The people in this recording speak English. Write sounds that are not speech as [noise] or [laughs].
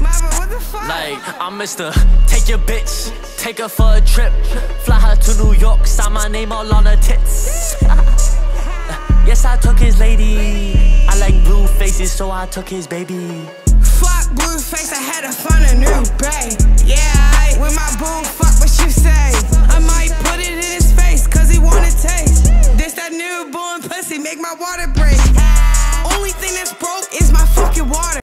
Like, I'm Mr. Take your bitch, take her for a trip. Fly her to New York, sign my name all on her tits. [laughs] yes, I took his lady. I like blue faces, so I took his baby. Fuck blue face, I had to find a new bae. Yeah, I, with my boom, fuck what you say. I might put it in his face, cause he wanna taste. This that new born pussy, make my water break.